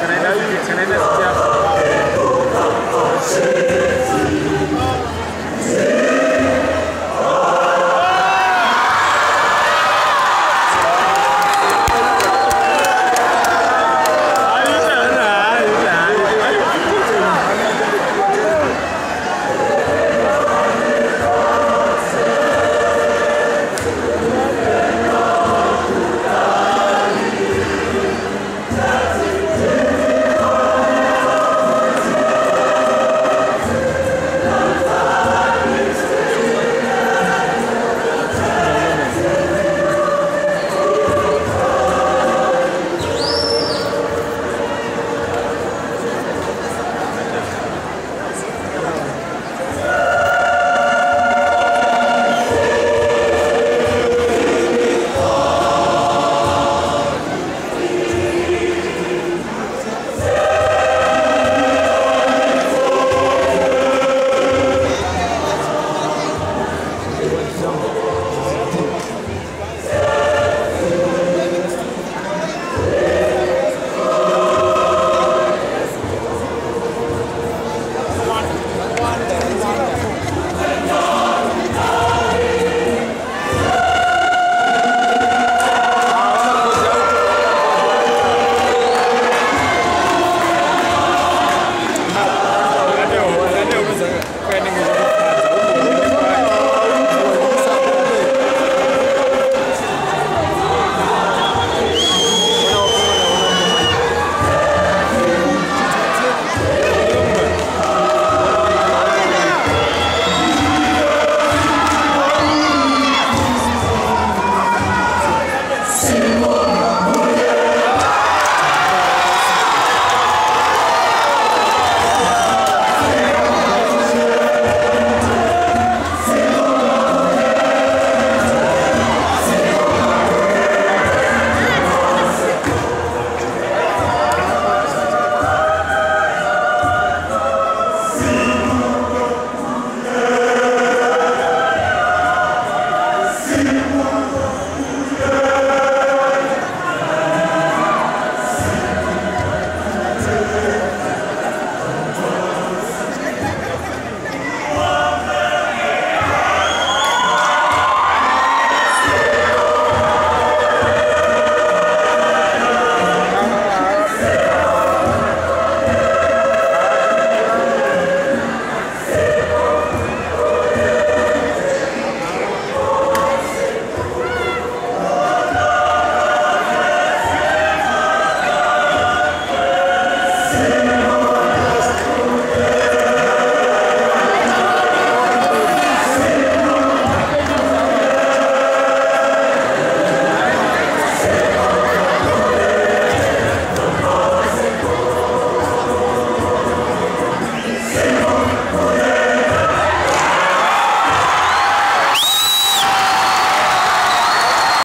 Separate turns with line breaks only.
generales y seccionales ya.